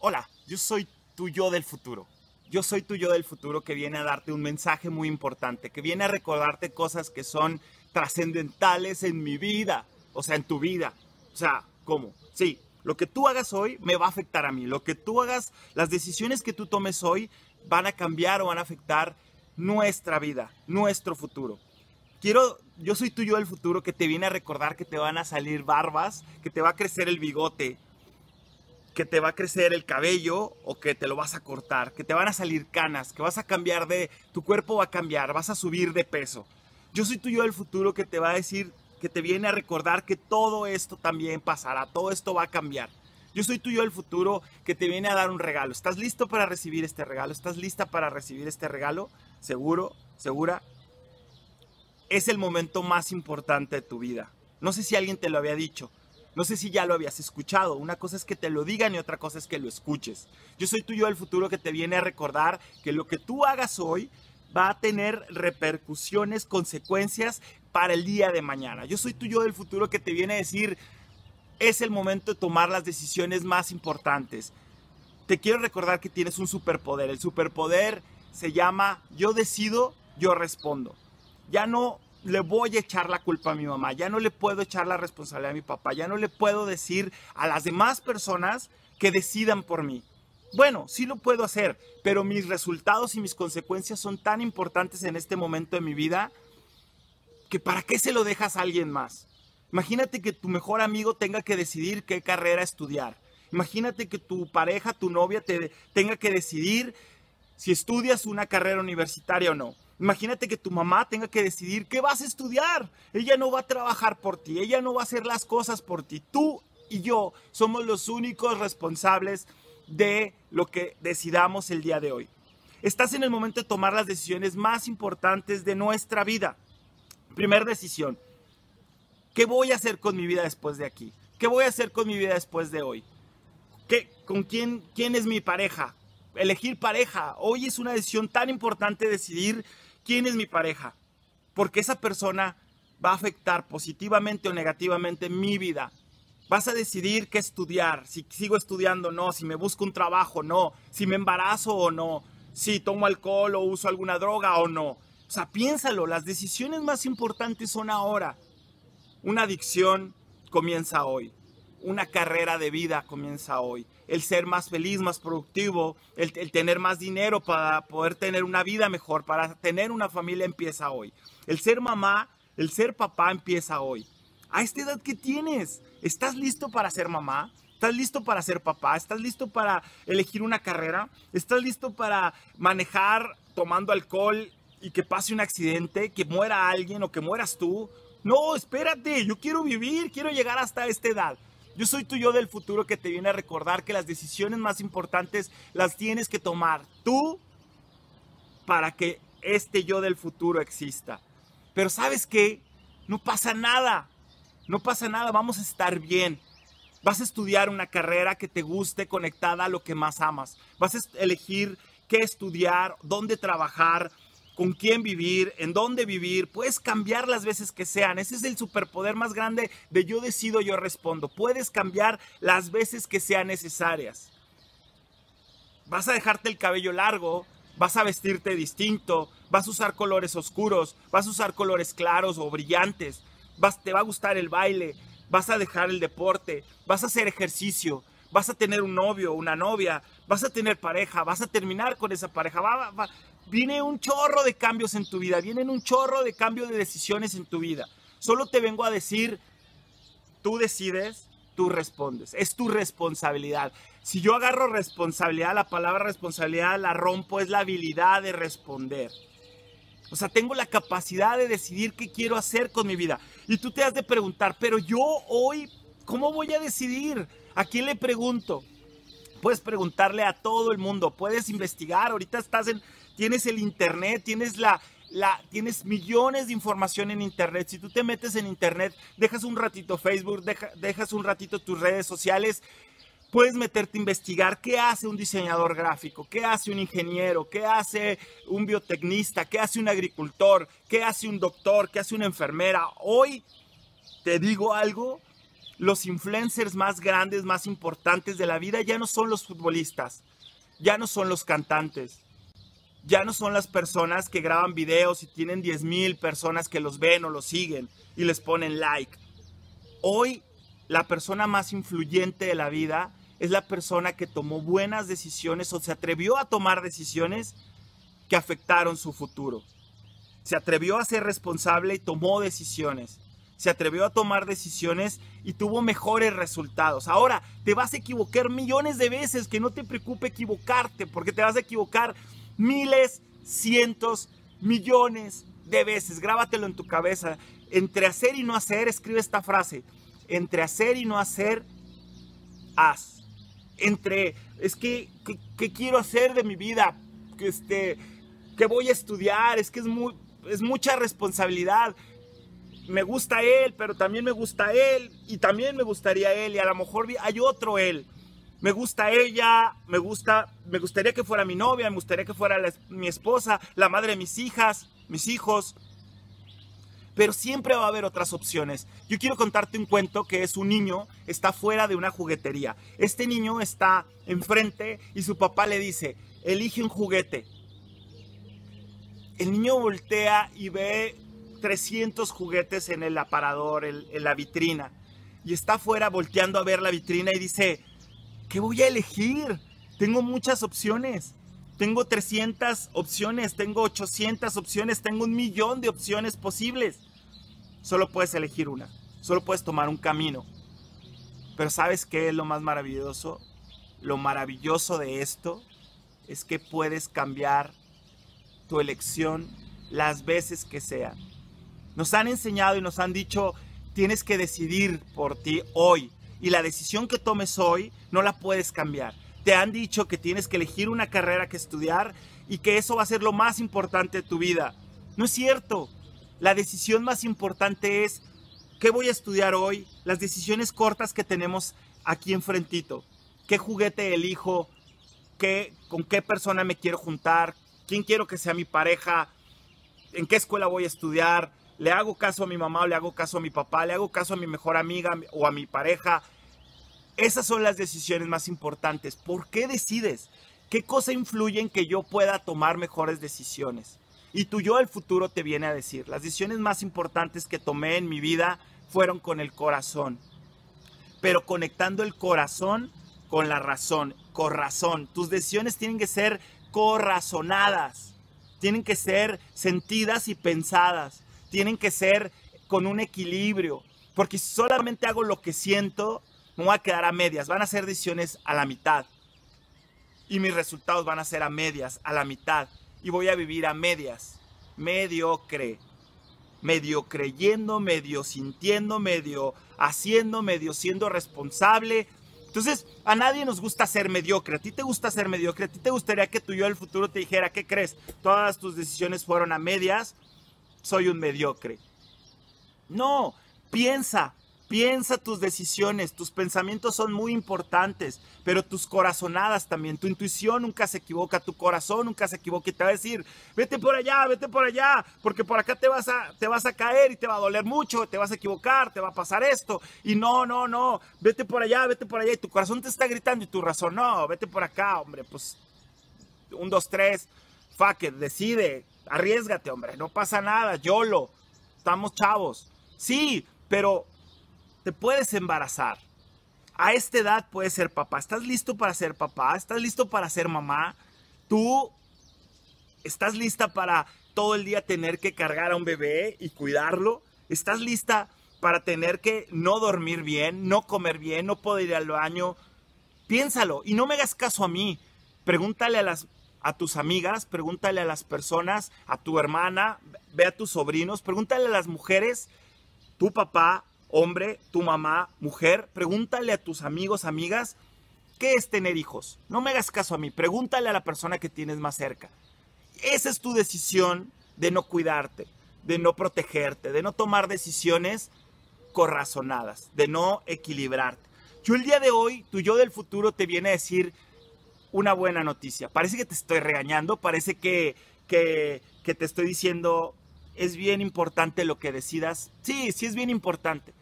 Hola, yo soy tu yo del futuro. Yo soy tu yo del futuro que viene a darte un mensaje muy importante, que viene a recordarte cosas que son trascendentales en mi vida, o sea, en tu vida. O sea, ¿cómo? Sí, lo que tú hagas hoy me va a afectar a mí. Lo que tú hagas, las decisiones que tú tomes hoy van a cambiar o van a afectar nuestra vida, nuestro futuro. Quiero, yo soy tu yo del futuro que te viene a recordar que te van a salir barbas, que te va a crecer el bigote, que te va a crecer el cabello o que te lo vas a cortar, que te van a salir canas, que vas a cambiar de, tu cuerpo va a cambiar, vas a subir de peso. Yo soy tu yo del futuro que te va a decir, que te viene a recordar que todo esto también pasará, todo esto va a cambiar. Yo soy tu yo del futuro que te viene a dar un regalo. ¿Estás listo para recibir este regalo? ¿Estás lista para recibir este regalo? ¿Seguro? ¿Segura? Es el momento más importante de tu vida. No sé si alguien te lo había dicho, no sé si ya lo habías escuchado. Una cosa es que te lo digan y otra cosa es que lo escuches. Yo soy tuyo del futuro que te viene a recordar que lo que tú hagas hoy va a tener repercusiones, consecuencias para el día de mañana. Yo soy tuyo del futuro que te viene a decir, es el momento de tomar las decisiones más importantes. Te quiero recordar que tienes un superpoder. El superpoder se llama yo decido, yo respondo. Ya no le voy a echar la culpa a mi mamá, ya no le puedo echar la responsabilidad a mi papá, ya no le puedo decir a las demás personas que decidan por mí. Bueno, sí lo puedo hacer, pero mis resultados y mis consecuencias son tan importantes en este momento de mi vida que para qué se lo dejas a alguien más. Imagínate que tu mejor amigo tenga que decidir qué carrera estudiar. Imagínate que tu pareja, tu novia, te tenga que decidir si estudias una carrera universitaria o no. Imagínate que tu mamá tenga que decidir qué vas a estudiar. Ella no va a trabajar por ti, ella no va a hacer las cosas por ti. Tú y yo somos los únicos responsables de lo que decidamos el día de hoy. Estás en el momento de tomar las decisiones más importantes de nuestra vida. Primer decisión. ¿Qué voy a hacer con mi vida después de aquí? ¿Qué voy a hacer con mi vida después de hoy? ¿Qué, ¿Con quién, quién es mi pareja? Elegir pareja. Hoy es una decisión tan importante decidir quién es mi pareja, porque esa persona va a afectar positivamente o negativamente mi vida. Vas a decidir qué estudiar, si sigo estudiando o no, si me busco un trabajo o no, si me embarazo o no, si tomo alcohol o uso alguna droga o no. O sea, piénsalo, las decisiones más importantes son ahora. Una adicción comienza hoy. Una carrera de vida comienza hoy el ser más feliz, más productivo, el, tener más dinero para poder tener una vida mejor, para tener una familia empieza hoy. El ser mamá, el ser papá empieza hoy. A esta edad que tienes, ¿estás listo para ser mamá? ¿Estás listo para ser papá? ¿Estás listo para elegir una carrera? ¿Estás listo para manejar tomando alcohol y que pase un accidente, que muera alguien o que mueras tú? No, espérate, yo quiero vivir, quiero llegar hasta esta edad. Yo soy tu yo del futuro que te viene a recordar que las decisiones más importantes las tienes que tomar tú para que este yo del futuro exista. Pero sabes qué? No pasa nada. No pasa nada, vamos a estar bien. Vas a estudiar una carrera que te guste conectada a lo que más amas. Vas a elegir qué estudiar, dónde trabajar, con quién vivir, en dónde vivir, puedes cambiar las veces que sean. Ese es el superpoder más grande de yo decido, yo respondo. Puedes cambiar las veces que sean necesarias. Vas a dejarte el cabello largo, vas a vestirte distinto, vas a usar colores oscuros, vas a usar colores claros o brillantes, vas, te va a gustar el baile, vas a dejar el deporte, vas a hacer ejercicio, vas a tener un novio, una novia, vas a tener pareja, vas a terminar con esa pareja, va, viene un chorro de cambios en tu vida, vienen un chorro de cambios de decisiones en tu vida. Solo te vengo a decir, tú decides, tú respondes, es tu responsabilidad. Si yo agarro responsabilidad, la palabra responsabilidad la rompo, es la habilidad de responder. O sea, tengo la capacidad de decidir qué quiero hacer con mi vida. Y tú te has de preguntar, pero yo hoy, ¿cómo voy a decidir? ¿A quién le pregunto? Puedes preguntarle a todo el mundo, puedes investigar, ahorita estás en, tienes el internet, tienes la, la, tienes millones de información en internet. Si tú te metes en internet, dejas un ratito Facebook, dejas un ratito tus redes sociales, puedes meterte a investigar qué hace un diseñador gráfico, qué hace un ingeniero, qué hace un biotecnista, qué hace un agricultor, qué hace un doctor, qué hace una enfermera. Hoy te digo algo, los influencers más grandes, más importantes de la vida ya no son los futbolistas, ya no son los cantantes, ya no son las personas que graban videos y tienen 10 mil personas que los ven o los siguen y les ponen like. Hoy la persona más influyente de la vida es la persona que tomó buenas decisiones o se atrevió a tomar decisiones que afectaron su futuro. Se atrevió a ser responsable y tomó decisiones. Se atrevió a tomar decisiones y tuvo mejores resultados. Ahora, te vas a equivocar millones de veces, que no te preocupe equivocarte, porque te vas a equivocar miles, cientos, millones de veces. Grábatelo en tu cabeza. Entre hacer y no hacer, escribe esta frase. Entre hacer y no hacer, haz. Entre, es que, ¿qué quiero hacer de mi vida? Que este, que voy a estudiar, es que es, muy, es mucha responsabilidad. Me gusta él, pero también me gusta él y también me gustaría él y a lo mejor hay otro él. Me gusta ella, me gusta, me gustaría que fuera mi novia, me gustaría que fuera mi esposa, la madre de mis hijas, mis hijos. Pero siempre va a haber otras opciones. Yo quiero contarte un cuento que es un niño, está fuera de una juguetería. Este niño está enfrente y su papá le dice, elige un juguete el niño voltea y ve 300 juguetes en el aparador, en, la vitrina. Y está afuera volteando a ver la vitrina y dice, ¿qué voy a elegir? Tengo muchas opciones. Tengo 300 opciones, tengo 800 opciones, tengo un millón de opciones posibles. Solo puedes elegir una, solo puedes tomar un camino. Pero ¿sabes qué es lo más maravilloso? Lo maravilloso de esto es que puedes cambiar tu elección las veces que sea. Nos han enseñado y nos han dicho, tienes que decidir por ti hoy. Y la decisión que tomes hoy no la puedes cambiar. Te han dicho que tienes que elegir una carrera que estudiar y que eso va a ser lo más importante de tu vida. No es cierto. La decisión más importante es qué voy a estudiar hoy, las decisiones cortas que tenemos aquí enfrentito. ¿Qué juguete elijo? ¿Qué, ¿Con qué persona me quiero juntar? quién quiero que sea mi pareja, en qué escuela voy a estudiar, le hago caso a mi mamá le hago caso a mi papá, le hago caso a mi mejor amiga o a mi pareja. Esas son las decisiones más importantes. ¿Por qué decides? ¿Qué cosa influye en que yo pueda tomar mejores decisiones? Y tu yo del futuro te viene a decir, las decisiones más importantes que tomé en mi vida fueron con el corazón. Pero conectando el corazón con la razón, con razón. Tus decisiones tienen que ser corazonadas, tienen que ser sentidas y pensadas, tienen que ser con un equilibrio, porque si solamente hago lo que siento, me voy a quedar a medias, van a ser decisiones a la mitad y mis resultados van a ser a medias, a la mitad y voy a vivir a medias, mediocre, medio creyendo, medio sintiendo, medio haciendo, medio siendo responsable, entonces, a nadie nos gusta ser mediocre. A ti te gusta ser mediocre. A ti te gustaría que tu yo del futuro te dijera, ¿qué crees? Todas tus decisiones fueron a medias. Soy un mediocre. No, piensa, Piensa tus decisiones, tus pensamientos son muy importantes, pero tus corazonadas también. Tu intuición nunca se equivoca, tu corazón nunca se equivoca y te va a decir, vete por allá, vete por allá, porque por acá te vas a, te vas a caer y te va a doler mucho, te vas a equivocar, te va a pasar esto. Y no, no, no, vete por allá, vete por allá. Y tu corazón te está gritando y tu razón, no, vete por acá, hombre, pues un, dos, tres, fuck decide, arriesgate, hombre, no pasa nada, YOLO, estamos chavos. Sí, pero te puedes embarazar. A esta edad puedes ser papá. ¿Estás listo para ser papá? ¿Estás listo para ser mamá? ¿Tú estás lista para todo el día tener que cargar a un bebé y cuidarlo? ¿Estás lista para tener que no dormir bien, no comer bien, no poder ir al baño? Piénsalo y no me hagas caso a mí. Pregúntale a las a tus amigas, pregúntale a las personas, a tu hermana, ve a tus sobrinos, pregúntale a las mujeres, tu papá, hombre, tu mamá, mujer, pregúntale a tus amigos, amigas, ¿qué es tener hijos? No me hagas caso a mí, pregúntale a la persona que tienes más cerca. Esa es tu decisión de no cuidarte, de no protegerte, de no tomar decisiones corrazonadas, de no equilibrarte. Yo el día de hoy, tu yo del futuro te viene a decir una buena noticia. Parece que te estoy regañando, parece que, que, te estoy diciendo, es bien importante lo que decidas. Sí, sí es bien importante.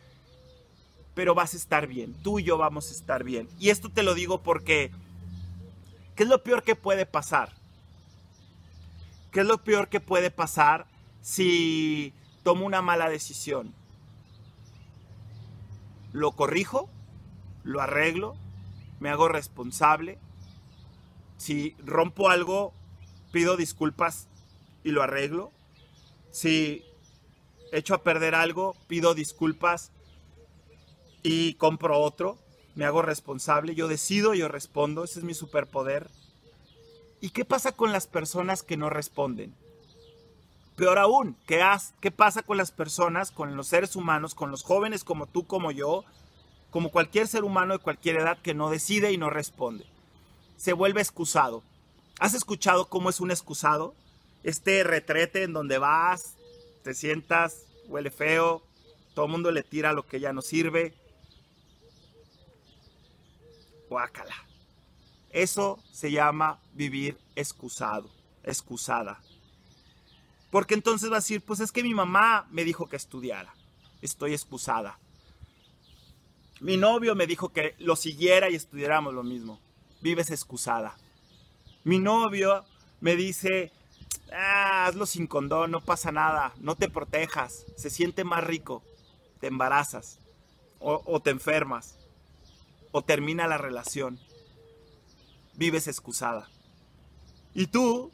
pero vas a estar bien. Tú y yo vamos a estar bien. Y esto te lo digo porque, ¿qué es lo peor que puede pasar? ¿Qué es lo peor que puede pasar si tomo una mala decisión? ¿Lo corrijo? ¿Lo arreglo? ¿Me hago responsable? Si rompo algo, pido disculpas y lo arreglo. Si echo a perder algo, pido disculpas y compro otro, me hago responsable, yo decido, yo respondo, ese es mi superpoder. ¿Y qué pasa con las personas que no responden? Peor aún, ¿qué, ¿qué pasa con las personas, con los seres humanos, con los jóvenes como tú, como yo, como cualquier ser humano de cualquier edad que no decide y no responde? Se vuelve excusado. ¿Has escuchado cómo es un excusado? Este retrete en donde vas, te sientas, huele feo, todo el mundo le tira lo que ya no sirve, Guácala. Eso se llama vivir excusado, excusada. Porque entonces va a decir, pues es que mi mamá me dijo que estudiara. Estoy excusada. Mi novio me dijo que lo siguiera y estudiáramos lo mismo. Vives excusada. Mi novio me dice, ah, hazlo sin condón, no pasa nada, no te protejas, se siente más rico, te embarazas o, o te enfermas o termina la relación. Vives excusada. Y tú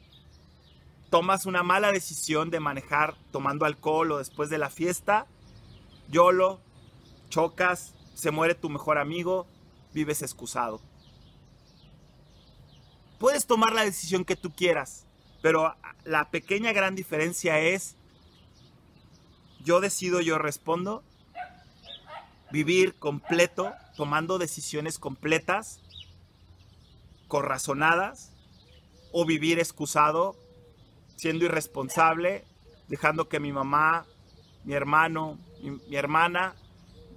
tomas una mala decisión de manejar tomando alcohol o después de la fiesta, yolo, chocas, se muere tu mejor amigo, vives excusado. Puedes tomar la decisión que tú quieras, pero la pequeña gran diferencia es, yo decido, yo respondo, vivir completo, tomando decisiones completas, corrazonadas, o vivir excusado, siendo irresponsable, dejando que mi mamá, mi hermano, mi, hermana,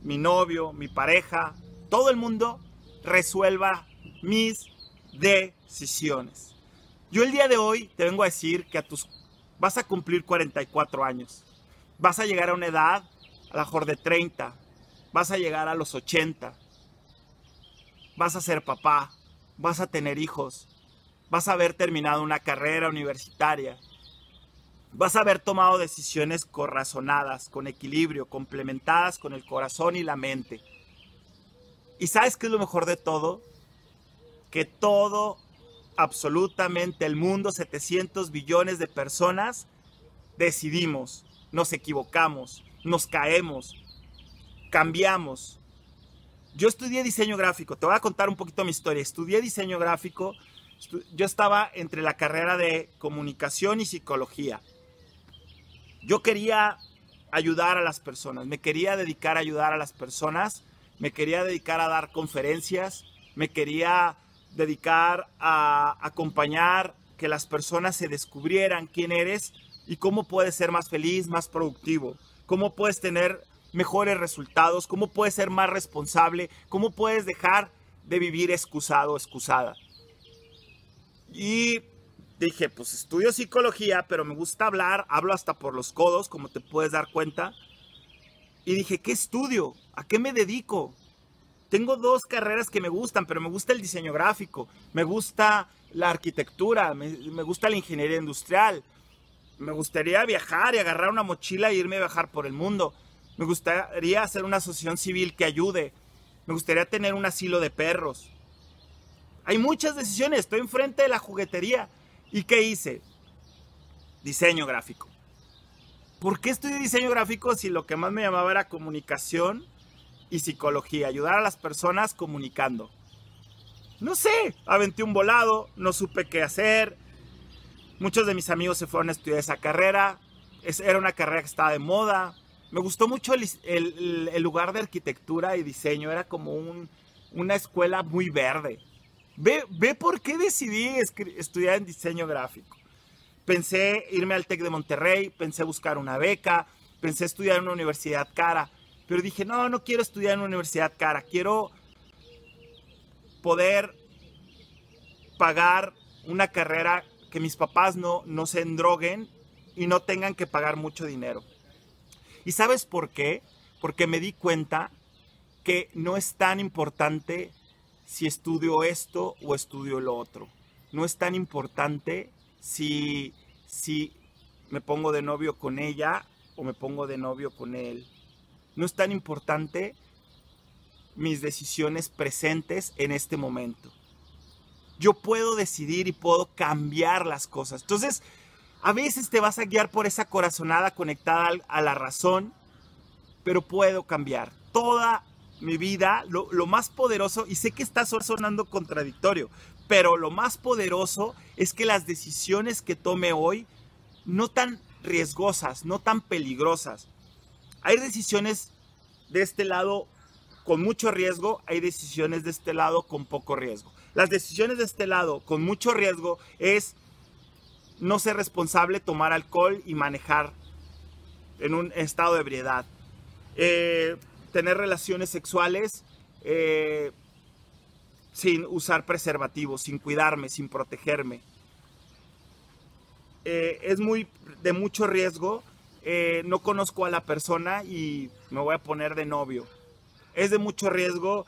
mi novio, mi pareja, todo el mundo resuelva mis decisiones. Yo el día de hoy te vengo a decir que a tus vas a cumplir 44 años. Vas a llegar a una edad, a lo mejor de 30, vas a llegar a los 80, vas a ser papá, vas a tener hijos, vas a haber terminado una carrera universitaria, vas a haber tomado decisiones corrazonadas, con equilibrio, complementadas con el corazón y la mente. ¿Y sabes qué es lo mejor de todo? Que todo, absolutamente el mundo, 700 billones de personas, decidimos, nos equivocamos, nos caemos, cambiamos. Yo estudié diseño gráfico, te voy a contar un poquito mi historia. Estudié diseño gráfico, yo estaba entre la carrera de comunicación y psicología. Yo quería ayudar a las personas, me quería dedicar a ayudar a las personas, me quería dedicar a dar conferencias, me quería dedicar a acompañar que las personas se descubrieran quién eres y cómo puedes ser más feliz, más productivo, cómo puedes tener mejores resultados, cómo puedes ser más responsable, cómo puedes dejar de vivir excusado excusada. Y dije, pues estudio psicología, pero me gusta hablar, hablo hasta por los codos, como te puedes dar cuenta. Y dije, ¿qué estudio? ¿A qué me dedico? Tengo dos carreras que me gustan, pero me gusta el diseño gráfico, me gusta la arquitectura, me, gusta la ingeniería industrial. Me gustaría viajar y agarrar una mochila e irme a viajar por el mundo. Me gustaría hacer una asociación civil que ayude. Me gustaría tener un asilo de perros. Hay muchas decisiones. Estoy enfrente de la juguetería. ¿Y qué hice? Diseño gráfico. ¿Por qué estudié diseño gráfico si lo que más me llamaba era comunicación y psicología? Ayudar a las personas comunicando. No sé, aventé un volado, no supe qué hacer. Muchos de mis amigos se fueron a estudiar esa carrera. Era una carrera que estaba de moda me gustó mucho el, lugar de arquitectura y diseño, era como una escuela muy verde. Ve, ve por qué decidí estudiar en diseño gráfico. Pensé irme al TEC de Monterrey, pensé buscar una beca, pensé estudiar en una universidad cara, pero dije, no, no quiero estudiar en una universidad cara, quiero poder pagar una carrera que mis papás no, no se endroguen y no tengan que pagar mucho dinero. ¿Y sabes por qué? Porque me di cuenta que no es tan importante si estudio esto o estudio lo otro. No es tan importante si, si me pongo de novio con ella o me pongo de novio con él. No es tan importante mis decisiones presentes en este momento. Yo puedo decidir y puedo cambiar las cosas. Entonces, a veces te vas a guiar por esa corazonada conectada a la razón, pero puedo cambiar. Toda mi vida, lo, más poderoso, y sé que está sonando contradictorio, pero lo más poderoso es que las decisiones que tome hoy, no tan riesgosas, no tan peligrosas. Hay decisiones de este lado con mucho riesgo, hay decisiones de este lado con poco riesgo. Las decisiones de este lado con mucho riesgo es no ser responsable, tomar alcohol y manejar en un estado de ebriedad. Eh, tener relaciones sexuales eh, sin usar preservativos, sin cuidarme, sin protegerme. Eh, es muy de mucho riesgo. Eh, no conozco a la persona y me voy a poner de novio. Es de mucho riesgo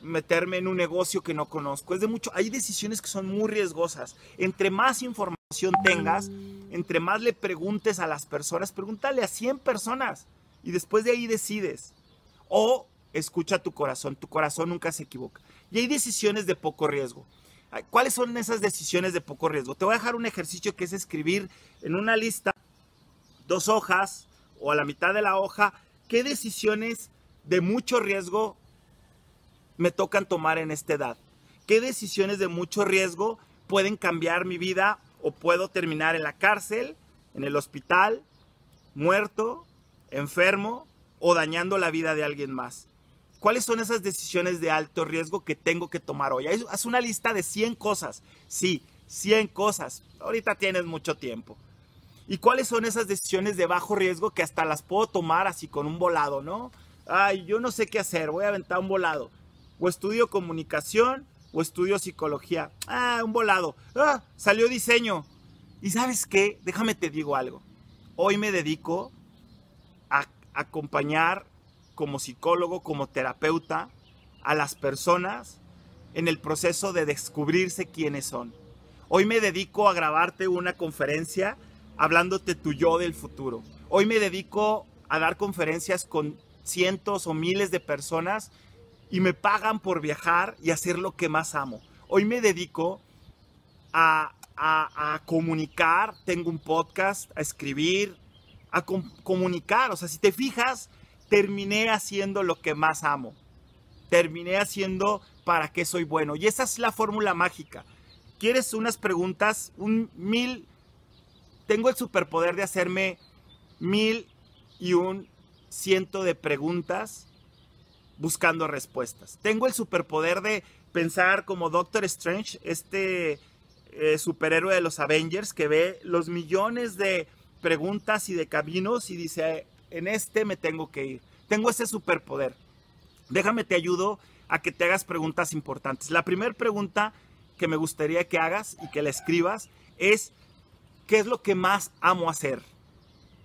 meterme en un negocio que no conozco. Es de mucho. Hay decisiones que son muy riesgosas. Entre más información tengas, entre más le preguntes a las personas, pregúntale a 100 personas y después de ahí decides. O escucha tu corazón, tu corazón nunca se equivoca. Y hay decisiones de poco riesgo. ¿Cuáles son esas decisiones de poco riesgo? Te voy a dejar un ejercicio que es escribir en una lista, dos hojas o a la mitad de la hoja, qué decisiones de mucho riesgo me tocan tomar en esta edad. ¿Qué decisiones de mucho riesgo pueden cambiar mi vida o puedo terminar en la cárcel, en el hospital, muerto enfermo o dañando la vida de alguien más. ¿Cuáles son esas decisiones de alto riesgo que tengo que tomar hoy? Haz una lista de 100 cosas. Sí, 100 cosas. Ahorita tienes mucho tiempo. ¿Y cuáles son esas decisiones de bajo riesgo que hasta las puedo tomar así con un volado, no? Ay, yo no sé qué hacer, voy a aventar un volado. O estudio comunicación o estudio psicología. Ah, un volado. Ah, salió diseño. ¿Y sabes qué? Déjame te digo algo. Hoy me dedico acompañar como psicólogo, como terapeuta a las personas en el proceso de descubrirse quiénes son. Hoy me dedico a grabarte una conferencia hablándote tu yo del futuro. Hoy me dedico a dar conferencias con cientos o miles de personas y me pagan por viajar y hacer lo que más amo. Hoy me dedico a, a comunicar, tengo un podcast, a escribir, a comunicar. O sea, si te fijas, terminé haciendo lo que más amo. Terminé haciendo para qué soy bueno. Y esa es la fórmula mágica. ¿Quieres unas preguntas? Un mil. Tengo el superpoder de hacerme mil y un ciento de preguntas buscando respuestas. Tengo el superpoder de pensar como Doctor Strange, este eh, superhéroe de los Avengers que ve los millones de preguntas y de caminos y dice, en este me tengo que ir. Tengo ese superpoder. Déjame te ayudo a que te hagas preguntas importantes. La primera pregunta que me gustaría que hagas y que la escribas es, ¿qué es lo que más amo hacer?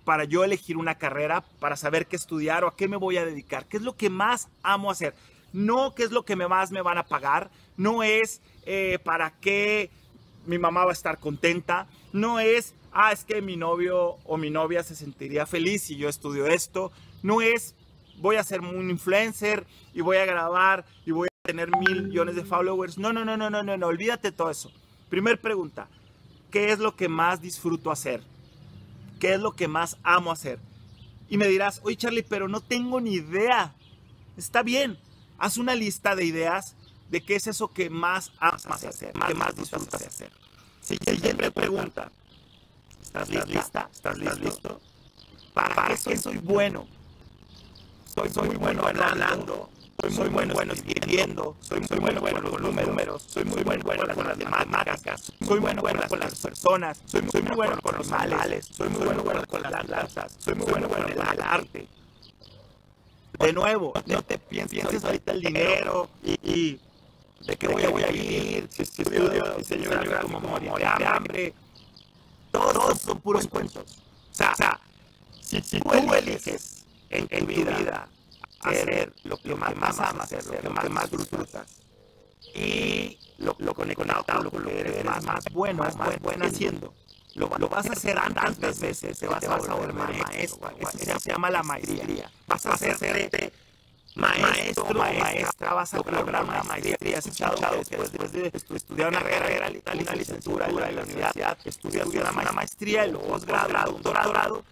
Para yo elegir una carrera, para saber qué estudiar o a qué me voy a dedicar. ¿Qué es lo que más amo hacer? No qué es lo que más me van a pagar. No es eh, para qué mi mamá va a estar contenta. No es ah, es que mi novio o mi novia se sentiría feliz si yo estudio esto. No es, voy a ser un influencer y voy a grabar y voy a tener mil millones de followers. No, no, no, no, no, no, no, olvídate todo eso. Primer pregunta, ¿qué es lo que más disfruto hacer? ¿Qué es lo que más amo hacer? Y me dirás, oye Charlie, pero no tengo ni idea. Está bien, haz una lista de ideas de qué es eso que más amas hacer, que más disfrutas hacer. Siguiente pregunta, ¿Estás lista? ¿Estás listo? ¿Para, qué soy, bueno? Soy, muy bueno hablando. Soy muy bueno, bueno escribiendo. Soy muy bueno, bueno con los números. Soy muy bueno, bueno con las matemáticas. Soy bueno, bueno con las personas. Soy muy bueno con los males. Soy muy bueno, bueno con las lanzas. Soy muy bueno con el arte. De nuevo, no te pienses ahorita el dinero y, de qué voy a vivir, si estudio diseño como morir de hambre, todos son puros cuentos. O sea, si, tú eliges en, tu vida hacer lo que más, más amas, hacer, lo que más, más disfrutas. Y lo, lo conectado lo que eres más, más bueno, más bueno haciendo. Lo, lo, vas a hacer tantas veces, te vas, te vas a volver maestro. Eso se llama la maestría. Vas a hacerte maestro, maestra, vas a lograr una maestría. Has escuchado que después de estudiar una carrera, una licenciatura en la universidad, estudias una maestría, el posgrado, un doctorado,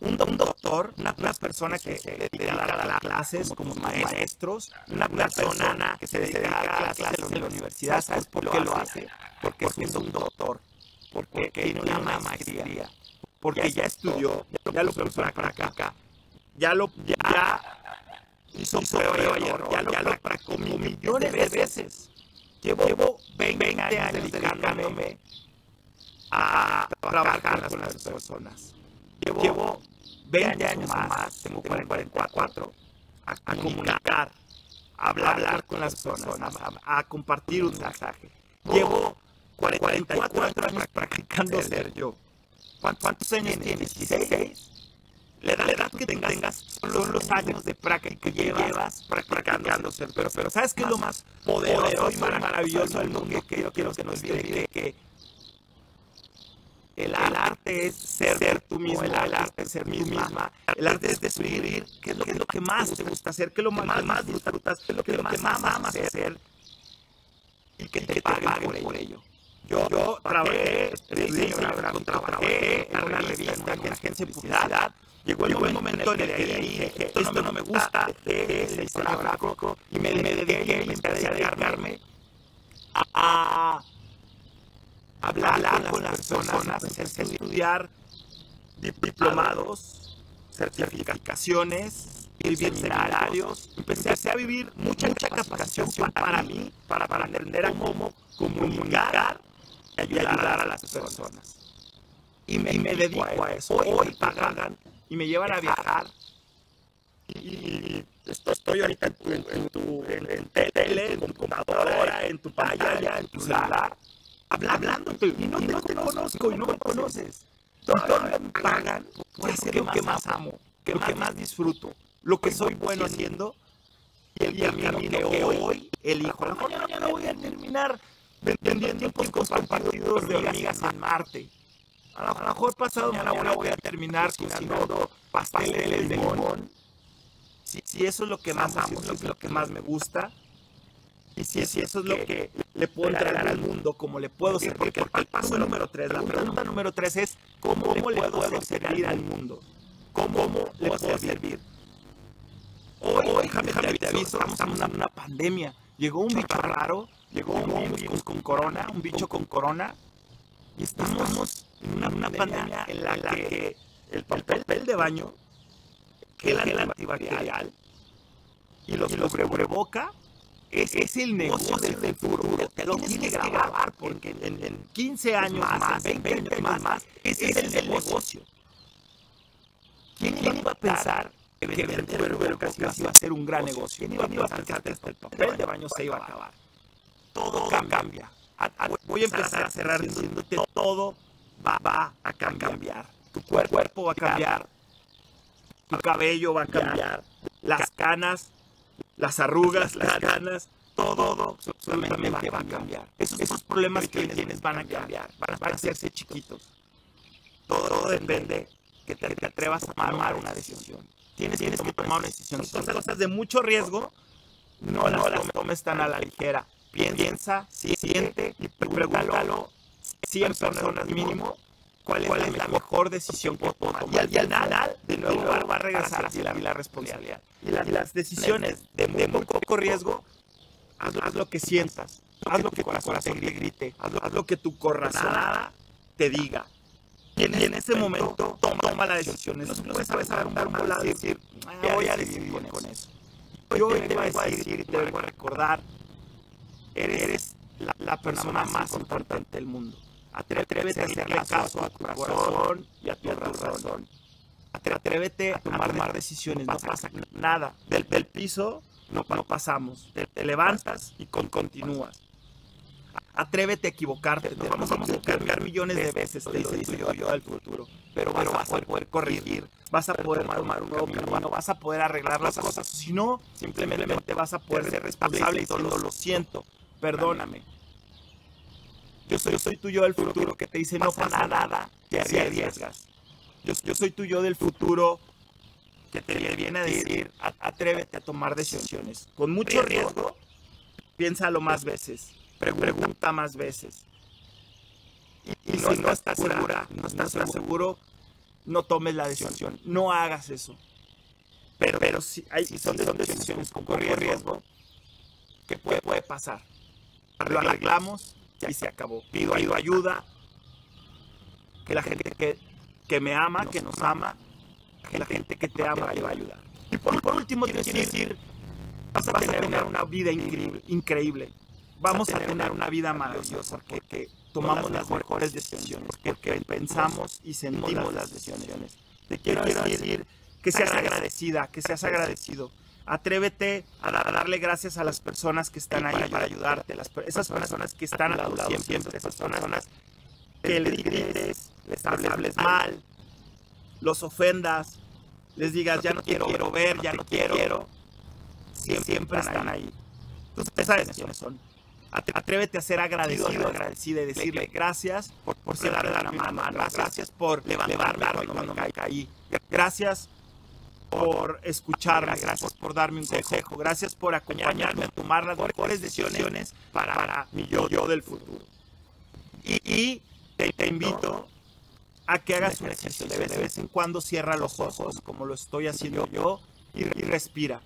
un, doctor, una, persona que se dedica a dar clases como maestros, una, persona que se dedica a dar clases en la universidad, ¿sabes por qué lo hace? Porque es un doctor, porque tiene una maestría, porque ya estudió, ya lo puso para acá, ya lo, ya hizo prueba, ya lo practicó millones de veces. Llevo 20 años dedicándome a trabajar con las personas. Llevo 20 años más, tengo 44, a, a comunicar, a hablar, con las personas, a, compartir un mensaje. Llevo 44 años practicando ser yo. ¿Cuántos años tienes? 16. La edad, la edad que tengas son los años de práctica que llevas practicando ser. Pero, pero ¿sabes qué es lo más poderoso y maravilloso del mundo? Que yo quiero que nos olvide que el, arte es ser, tú mismo, el, arte es ser misma, el arte es descubrir qué es lo, lo que más te gusta hacer, qué es lo más, más disfrutas, qué es lo que, más, amas hacer y que te, paguen por ello. Yo, yo trabajé, trabajé en una revista, en una agencia de publicidad. Llegó el momento en el que dije, esto no me gusta, el diseño gráfico y me dediqué y empecé a dedicarme a hablar, con las personas, estudiar diplomados, certificaciones, bien seminarios, empecé a vivir mucha, mucha capacitación para mí, para, para aprender a cómo comunicar y ayudar a las personas. Y me, me dedico a eso. Hoy pagan y me llevan a viajar. Y estoy ahorita en tu, en tu en, tele, en tu computadora, en tu pantalla, en tu celular hablando y no, te, conozco y no me conoces. Todavía me pagan por hacer lo que más amo, lo que más disfruto, lo que soy bueno haciendo y el camino que hoy elijo. A lo mejor no voy a terminar vendiendo tiempos compartidos de hormigas en Marte. A lo mejor pasado mañana voy a terminar cocinando pasteles de limón. Si, si eso es lo que más amo, si es lo que más me gusta, y si, eso es lo que le puedo entregar al mundo, como le puedo servir, porque el paso número tres, la pregunta número tres es, ¿cómo, le puedo servir al mundo? ¿Cómo, le puedo servir? Hoy, déjame, te aviso, estamos en una, pandemia. Llegó un bicho raro, llegó un virus con, corona, un bicho con corona, y estamos en una, pandemia en la, que el papel de baño, que el gel antibacterial y los, y los boca es, es el negocio del futuro. Te lo tienes que grabar porque en, en 15 años más, en 20 años más, ese es el negocio. ¿Quién iba a pensar que vender educación iba a ser un gran negocio? ¿Quién iba a pensar que el papel de baño se iba a acabar? Todo cambia. Voy a empezar a cerrar diciéndote todo va, va a cambiar. Tu cuerpo va a cambiar. Tu cabello va a cambiar. Las canas las arrugas, las ganas, todo, solamente va, a cambiar. Esos, esos problemas que tienes van a cambiar, van a, hacerse chiquitos. Todo, depende que te, atrevas a tomar una decisión. Tienes, tienes que tomar una decisión. Son cosas de mucho riesgo, no, las tomes tan a la ligera. Piensa, siente y pregúntalo 100 personas mínimo cuál es, la, mejor decisión que tomar. Y al final, de nuevo, va a regresar así la, la responsabilidad. Y, las decisiones de muy, poco riesgo, haz, lo que sientas, haz lo que tu corazón te grite, haz lo, que tu corazón te diga. Y en, ese momento toma, la decisión. No puedes dar un volado y decir, ah, voy a decidir con eso. Yo te voy a decir y te voy a recordar, eres la persona más importante del mundo Atrévete a hacerle caso a tu corazón y a tu razón. Atrévete a tomar decisiones. No pasa nada. Del, piso no, pasamos. Te, levantas y continúas. Atrévete a equivocarte. Te vamos a equivocar millones de veces, te dice yo, yo al futuro. Pero, vas, a poder, corregir, vas a poder tomar un nuevo camino, vas a poder arreglar las cosas. Si no, simplemente vas a poder ser responsable y solo lo siento, perdóname. Yo soy, yo soy tuyo del futuro que te dice no pasa nada, te arriesgas. Yo, yo soy tuyo del futuro que te viene a decir atrévete a tomar decisiones. Con mucho riesgo, piénsalo más veces pregunta más veces. Y, si no, estás segura, no estás seguro, no tomes la decisión, no hagas eso. Pero, pero si, hay, son, decisiones con riesgo, que puede, puede pasar. Lo arreglamos y se acabó. Pido, ayuda, que la gente que, que me ama, que nos ama, que la gente que te ama te va a ayudar. Y por, último, te decir, vas a tener una vida increíble. increíble vamos a tener una vida maravillosa porque tomamos las mejores decisiones, porque pensamos y sentimos las decisiones. Te quiero decir que seas agradecida, que seas agradecido. Atrévete a, darle gracias a las personas que están ahí para ayudarte, las, esas personas que están a tu lado siempre, esas personas que les grites, les hables mal, los ofendas, les digas ya no quiero ver, ya no quiero, siempre están ahí. Entonces, ¿sabes quiénes son? Atrévete a ser agradecido, agradecida y decirle gracias por, por ser la mano, gracias por levantarme cuando me caí, gracias por escucharme, gracias por darme un consejo, gracias por acompañarme a tomar las mejores decisiones para, para mi yo, yo del futuro. Y, te, invito a que hagas un ejercicio de vez, en cuando, cierra los ojos como lo estoy haciendo yo y, y respira.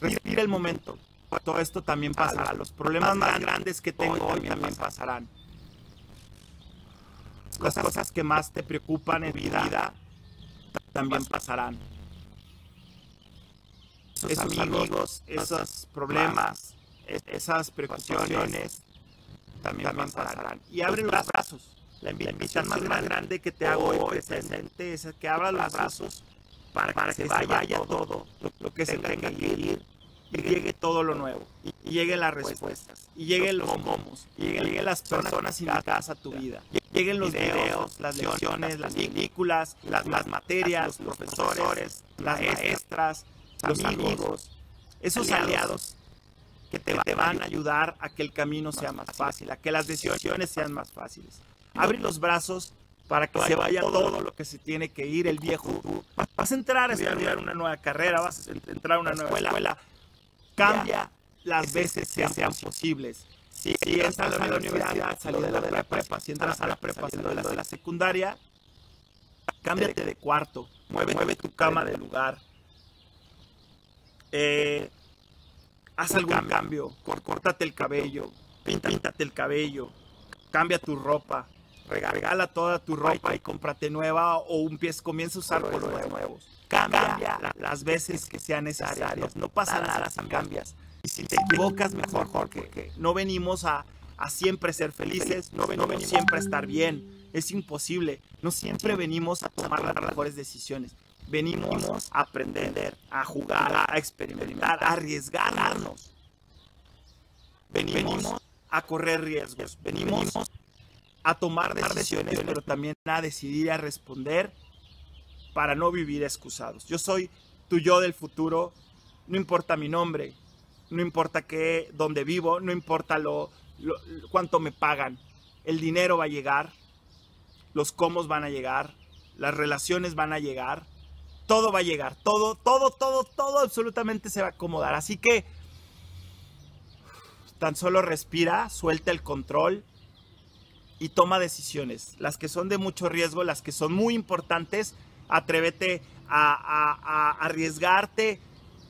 Respira el momento todo esto también pasará. Los problemas más grandes que tengo hoy también pasarán. Las cosas que más te preocupan en vida también pasarán. Esos amigos, esos problemas, esas preocupaciones también pasarán. Y abre los brazos. La invitación más grande que te hago hoy presente es que abra los brazos para, que, se vaya, todo lo, que se tenga que ir y llegue todo lo nuevo, y lleguen las respuestas, y lleguen los momos, y lleguen las personas invitadas a tu vida, lleguen los videos, las lecciones, las películas, las, las materias, los profesores, las maestras, los amigos, esos aliados que te, te van a ayudar a que el camino sea más fácil, a que las decisiones sean más fáciles. Abre los brazos para que se vaya todo lo que se tiene que ir, el viejo. Vas a entrar a estudiar una nueva carrera, vas a entrar a una nueva escuela, Cambia las veces que sean posibles. Si, entras a la universidad, saliendo de la prepa, si entras a la prepa, saliendo de la secundaria, cámbiate de cuarto, mueve, mueve tu cama de lugar. Eh, haz algún cambio, córtate el cabello, píntate el cabello, cambia tu ropa, regala toda tu ropa y cómprate nueva o un pie, comienza a usar colores nuevos. Cambia, las veces que sean necesarias. No pasa nada si cambias. Y si te equivocas, mejor, porque no venimos a, siempre ser felices, no, venimos siempre a estar bien. Es imposible. No siempre venimos a tomar las mejores decisiones. Venimos a aprender, a jugar, a experimentar, a arriesgarnos. Venimos a correr riesgos. Venimos a tomar decisiones, pero también a decidir y a responder para no vivir excusados. Yo soy tu yo del futuro, no importa mi nombre, no importa qué, dónde vivo, no importa lo, cuánto me pagan. El dinero va a llegar, los comos van a llegar, las relaciones van a llegar, todo va a llegar, todo, todo, todo, todo absolutamente se va a acomodar. Así que tan solo respira, suelta el control y toma decisiones. Las que son de mucho riesgo, las que son muy importantes, atrévete a, arriesgarte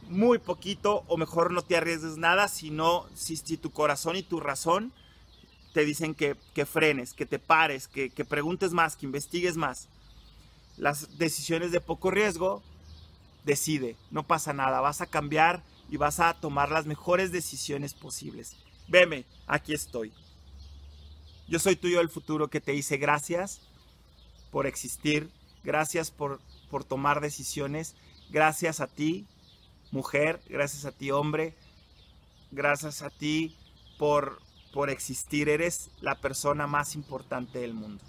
muy poquito o mejor no te arriesgues nada, sino si, si tu corazón y tu razón te dicen que, frenes, que te pares, que, que preguntes más, que investigues más. Las decisiones de poco riesgo, decide, no pasa nada, vas a cambiar y vas a tomar las mejores decisiones posibles. Veme, aquí estoy. Yo soy tuyo del futuro que te dice gracias por existir, Gracias por, por tomar decisiones. Gracias a ti, mujer. Gracias a ti, hombre. Gracias a ti, por, por existir. Eres la persona más importante del mundo.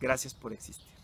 Gracias por existir.